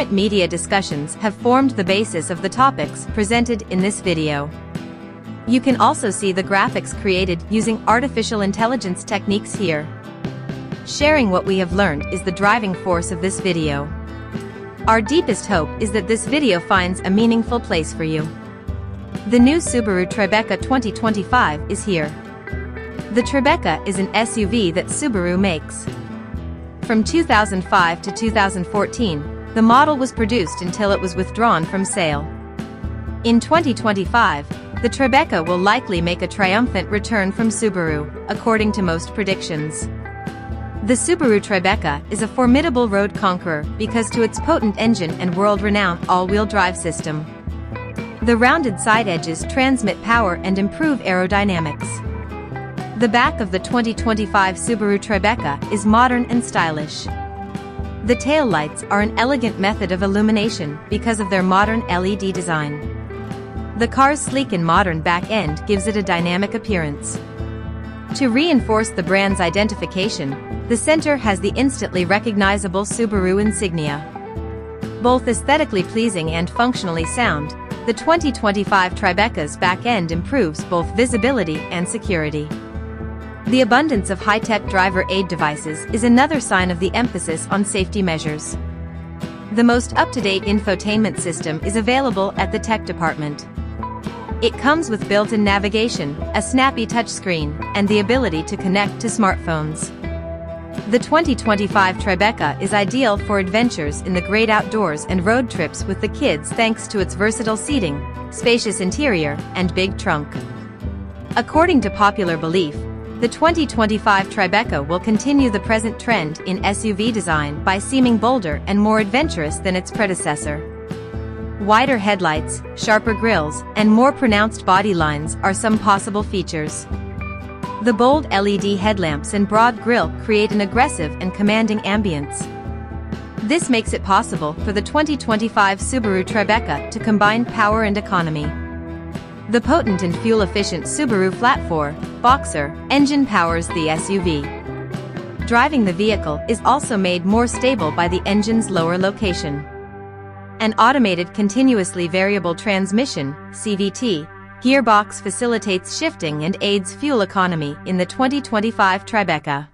recent media discussions have formed the basis of the topics presented in this video. You can also see the graphics created using artificial intelligence techniques here. Sharing what we have learned is the driving force of this video. Our deepest hope is that this video finds a meaningful place for you. The new Subaru Tribeca 2025 is here. The Tribeca is an SUV that Subaru makes. From 2005 to 2014, the model was produced until it was withdrawn from sale. In 2025, the Tribeca will likely make a triumphant return from Subaru, according to most predictions. The Subaru Tribeca is a formidable road conqueror because to its potent engine and world-renowned all-wheel drive system. The rounded side edges transmit power and improve aerodynamics. The back of the 2025 Subaru Tribeca is modern and stylish. The tail lights are an elegant method of illumination because of their modern LED design. The car's sleek and modern back end gives it a dynamic appearance. To reinforce the brand's identification, the center has the instantly recognizable Subaru insignia. Both aesthetically pleasing and functionally sound, the 2025 Tribeca's back end improves both visibility and security. The abundance of high-tech driver aid devices is another sign of the emphasis on safety measures. The most up-to-date infotainment system is available at the tech department. It comes with built-in navigation, a snappy touchscreen, and the ability to connect to smartphones. The 2025 Tribeca is ideal for adventures in the great outdoors and road trips with the kids thanks to its versatile seating, spacious interior, and big trunk. According to popular belief, the 2025 Tribeca will continue the present trend in SUV design by seeming bolder and more adventurous than its predecessor. Wider headlights, sharper grills, and more pronounced body lines are some possible features. The bold LED headlamps and broad grille create an aggressive and commanding ambience. This makes it possible for the 2025 Subaru Tribeca to combine power and economy. The potent and fuel-efficient Subaru Flat 4 Boxer engine powers the SUV. Driving the vehicle is also made more stable by the engine's lower location. An automated continuously variable transmission CVT, gearbox facilitates shifting and aids fuel economy in the 2025 Tribeca.